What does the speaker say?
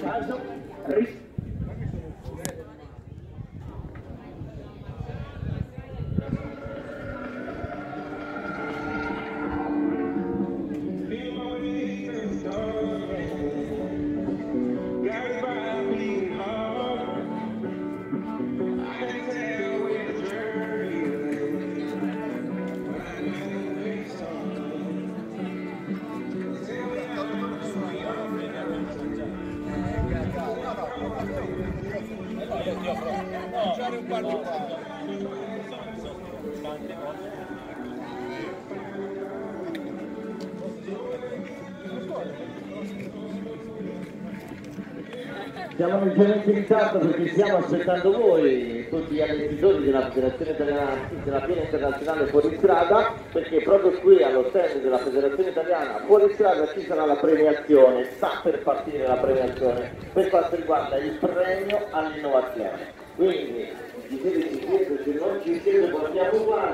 Charles Richter. Thank you. Siamo leggermente in ritardo perché stiamo aspettando voi, tutti gli allenatori della Federazione Italiana della Piena Internazionale Fuoristrada, perché proprio qui allo stand della Federazione Italiana Fuoristrada ci sarà la premiazione, sta per partire la premiazione per quanto riguarda il premio all'innovazione. Quindi se non ci siete guardiamo uguale